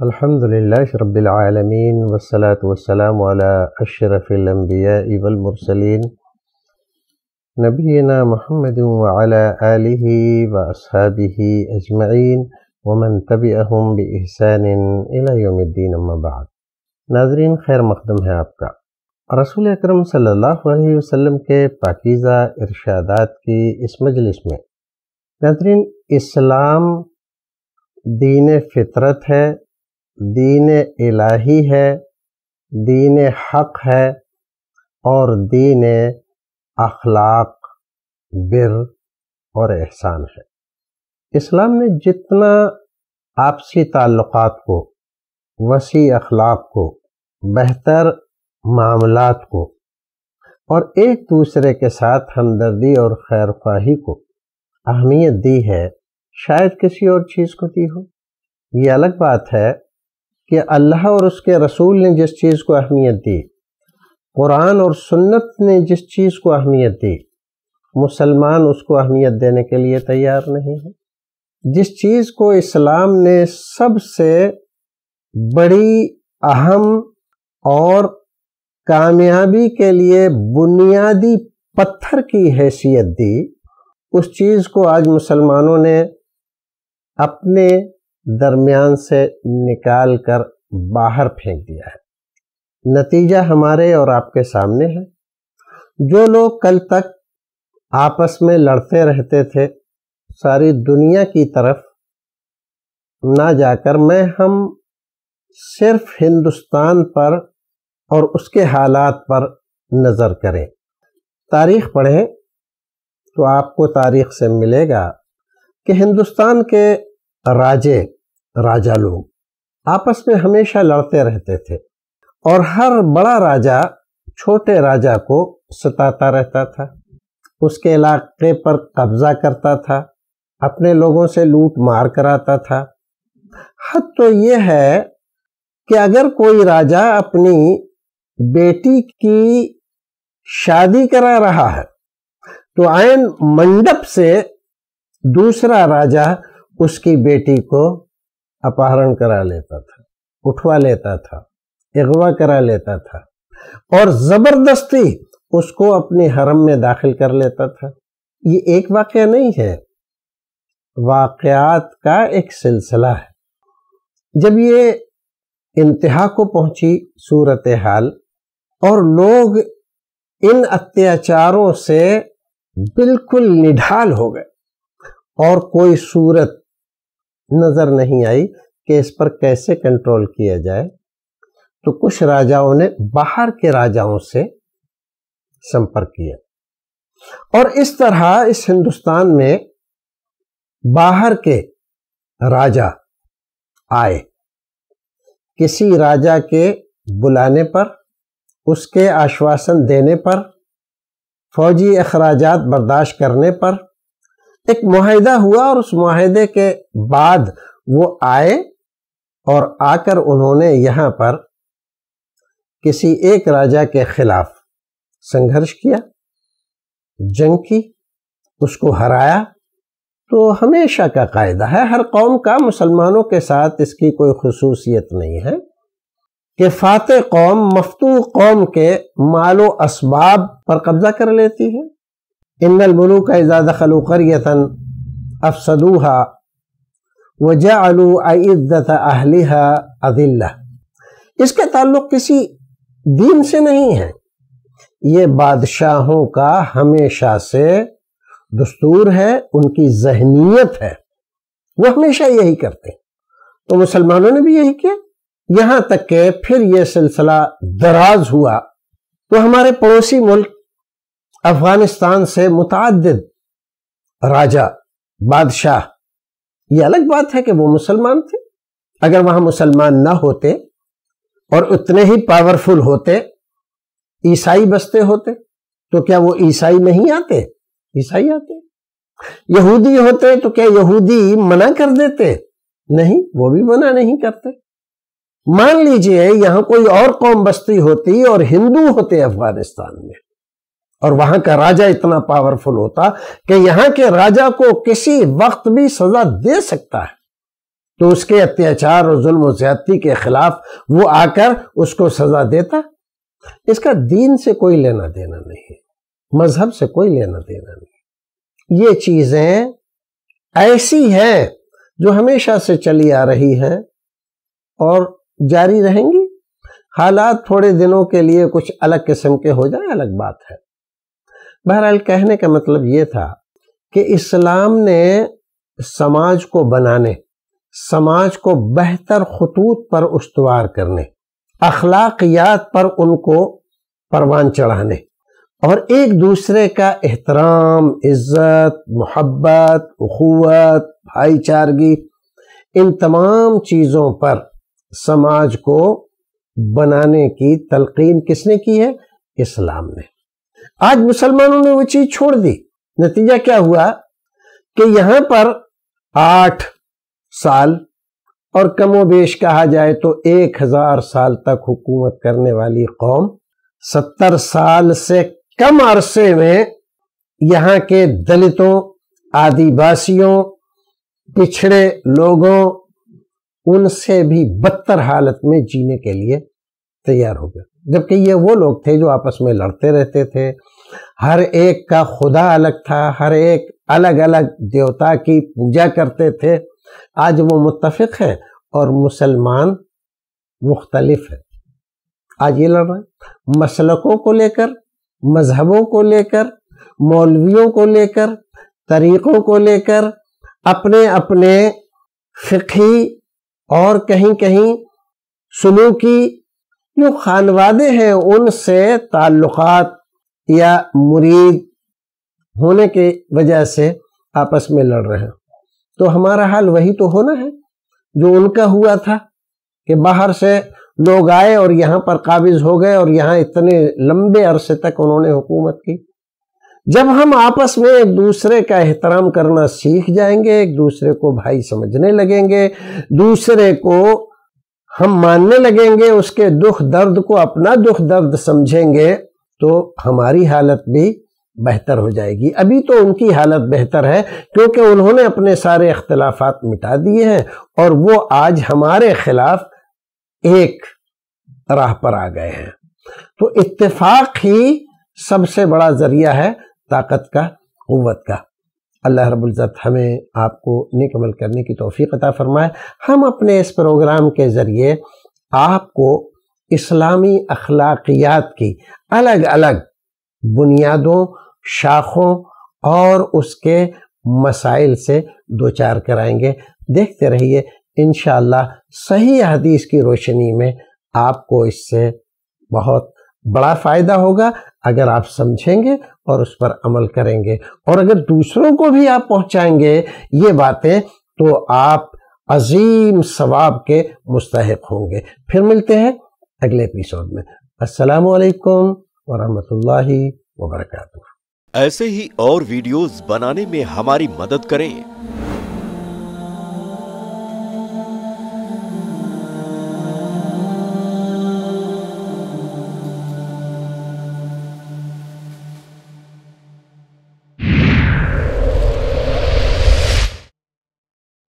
الحمد لله رب العالمين والصلاة والسلام على أشرف الأنبياء والمرسلين نبينا محمد وعلى آله وأصحابه أجمعين ومن تبعهم بإحسان إلى يوم الدين أما بعد۔ ناظرین، خیر مقدم ہے آپ کا۔ رسول اکرم صلی اللہ علیہ وسلم کے پاکیزہ ارشادات کی اس مجلس میں ناظرین، اسلام دین فطرت ہے۔ دین الہی ہے، دین حق ہے اور دین اخلاق، بر اور احسان ہے۔ اسلام نے جتنا آپسی تعلقات کو، وسیع اخلاق کو، بہتر معاملات کو اور ایک دوسرے کے ساتھ ہمدردی اور خیر خواہی کو اہمیت دی ہے، شاید کسی اور چیز کو دی ہو۔ یہ الگ بات ہے کہ اللہ اور اس کے رسول نے جس چیز کو اہمیت دی، قرآن اور سنت نے جس چیز کو اہمیت دی، مسلمان اس کو اہمیت دینے کے لیے تیار نہیں ہے۔ جس چیز کو اسلام نے سب سے بڑی اہم اور کامیابی کے لیے بنیادی پتھر کی حیثیت دی، اس چیز کو آج مسلمانوں نے اپنے درمیان سے نکال کر باہر پھینک دیا ہے۔ نتیجہ ہمارے اور آپ کے سامنے ہے۔ جو لوگ کل تک آپس میں لڑتے رہتے تھے، ساری دنیا کی طرف نہ جا کر میں، ہم صرف ہندوستان پر اور اس کے حالات پر نظر کریں۔ تاریخ پڑھیں تو آپ کو تاریخ سے ملے گا کہ ہندوستان کے راجے راجا لوگ۔ آپس میں ہمیشہ لڑتے رہتے تھے اور ہر بڑا راجا چھوٹے راجا کو ستاتا رہتا تھا۔ اس کے علاقے پر قبضہ کرتا تھا، اپنے لوگوں سے لوٹ مار کراتا تھا۔ حد تو یہ ہے کہ اگر کوئی راجا اپنی بیٹی کی شادی کرا رہا ہے، تو آئین منڈپ سے دوسرا راجا اس کی بیٹی کو اپہرن کرا لیتا تھا، اٹھوا لیتا تھا، اغوا کرا لیتا تھا اور زبردستی اس کو اپنے حرم میں داخل کر لیتا تھا۔ یہ ایک واقعہ نہیں ہے، واقعات کا ایک سلسلہ ہے۔ جب یہ انتہا کو پہنچی صورت حال اور لوگ ان اتیاچاروں سے بالکل نڈھال ہو گئے اور کوئی صورت نظر نہیں آئی کہ اس پر کیسے کنٹرول کیا جائے۔ تو کچھ راجاؤں نے باہر کے راجاؤں سے سمپرک کیا۔ اور اس طرح اس ہندوستان میں باہر کے راجا آئے۔ کسی راجا کے بلانے پر، اس کے آشواسن دینے پر، فوجی اخراجات برداشت کرنے پر ایک معاہدہ ہوا اور اس معاہدے کے بعد وہ آئے اور آ کر انہوں نے یہاں پر کسی ایک راجا کے خلاف سنگھرش کیا، جنگ کی، اس کو ہرایا۔ تو ہمیشہ کا قاعدہ ہے، ہر قوم کا مسلمانوں کے ساتھ اس کی کوئی خصوصیت نہیں ہے کہ فاتح قوم مفتو قوم کے مال و اسباب پر قبضہ کر لیتی ہے۔ ان الملوک اذا دخلوا قرية افسدوها وجعلوا عزت اهلها اذلہ اس کا تعلق کسی دین سے نہیں ہے۔ یہ بادشاہوں کا ہمیشہ سے دستور ہے، ان کی ذہنیت ہے۔ وہ ہمیشہ یہی کرتے تو مسلمانوں نے بھی یہی کیا۔ یہاں تک کہ پھر یہ سلسلہ دراز ہوا۔ تو ہمارے پڑوسی ملک افغانستان سے متعدد راجا بادشاہ۔ یہ الگ بات ہے کہ وہ مسلمان تھے۔ اگر وہاں مسلمان نہ ہوتے اور اتنے ہی پاورفل ہوتے، عیسائی بستے ہوتے، تو کیا وہ عیسائی نہیں آتے؟ عیسائی آتے۔ یہودی ہوتے تو کیا یہودی منع کر دیتے؟ نہیں، وہ بھی منع نہیں کرتے۔ مان لیجیے، یہاں کوئی اور قوم بستی ہوتی اور ہندو ہوتے افغانستان میں۔ اور وہاں کا راجا اتنا پاورفل ہوتا کہ یہاں کے راجا کو کسی وقت بھی سزا دے سکتا ہے۔ تو اس کے اتیاچار اور ظلم و زیادتی کے خلاف وہ آ کر اس کو سزا دیتا۔ اس کا دین سے کوئی لینا دینا نہیں مذہب سے کوئی لینا دینا نہیں۔ یہ چیزیں ایسی ہیں جو ہمیشہ سے چلی آ رہی ہیں اور جاری رہیں گی۔ حالات تھوڑے دنوں کے لیے کچھ الگ قسم کے ہو جائیں، الگ بات ہے۔ بہرحال کہنے کا مطلب یہ تھا کہ اسلام نے سماج کو بنانے، سماج کو بہتر خطوط پر استوار کرنے، اخلاقیات پر ان کو پروان چڑھانے اور ایک دوسرے کا احترام، عزت، محبت، اخوت، بھائی چارگی، ان تمام چیزوں پر سماج کو بنانے کی تلقین کس نے کی ہے؟ اسلام نے۔ آج مسلمانوں نے وہ چیز چھوڑ دی۔ نتیجہ کیا ہوا کہ یہاں پر آٹھ سال اور کم و بیش کہا جائے تو ایک ہزار سال تک حکومت کرنے والی قوم ستر سال سے کم عرصے میں یہاں کے دلتوں آدی باسیوں پچھڑے لوگوں، ان سے بھی بدتر حالت میں جینے کے لیے تیار ہو گئے۔ جبکہ یہ وہ لوگ تھے جو آپس میں لڑتے رہتے تھے۔ ہر ایک کا خدا الگ تھا، ہر ایک الگ الگ دیوتا کی پوجا کرتے تھے۔ آج وہ متفق ہے اور مسلمان مختلف ہے آج یہ لڑ رہے ہیں مسلکوں کو لے کر، مذہبوں کو لے کر، مولویوں کو لے کر، طریقوں کو لے کر، اپنے اپنے فقہی اور کہیں کہیں سلوکی جو خانوادے ہیں ان سے تعلقات یا مرید ہونے کی وجہ سے آپس میں لڑ رہے ہیں۔ تو ہمارا حال وہی تو ہونا ہے جو ان کا ہوا تھا کہ باہر سے لوگ آئے اور یہاں پر قابض ہو گئے اور یہاں اتنے لمبے عرصے تک انہوں نے حکومت کی۔ جب ہم آپس میں ایک دوسرے کا احترام کرنا سیکھ جائیں گے، ایک دوسرے کو بھائی سمجھنے لگیں گے، دوسرے کو ہم ماننے لگیں گے، اس کے دکھ درد کو اپنا دکھ درد سمجھیں گے تو ہماری حالت بھی بہتر ہو جائے گی۔ ابھی تو ان کی حالت بہتر ہے، کیونکہ انہوں نے اپنے سارے اختلافات مٹا دیے ہیں اور وہ آج ہمارے خلاف ایک راہ پر آ گئے ہیں۔ تو اتفاق ہی سب سے بڑا ذریعہ ہے طاقت کا، قوت کا۔ اللہ رب العزت ہمیں آپ کو نیک عمل کرنے کی توفیق عطا فرمائے۔ ہم اپنے اس پروگرام کے ذریعے آپ کو اسلامی اخلاقیات کی الگ الگ بنیادوں، شاخوں اور اس کے مسائل سے دوچار کرائیں گے۔ دیکھتے رہیے، انشاءاللہ صحیح حدیث کی روشنی میں آپ کو اس سے بہت بڑا فائدہ ہوگا۔ اگر آپ سمجھیں گے اور اس پر عمل کریں گے۔ اور اگر دوسروں کو بھی آپ پہنچائیں گے یہ باتیں، تو آپ عظیم ثواب کے مستحق ہوں گے۔ پھر ملتے ہیں اگلے ایپیسوڈ میں۔ السلام علیکم ورحمۃ اللہ وبرکاتہ۔ ایسے ہی اور ویڈیوز بنانے میں ہماری مدد کریں۔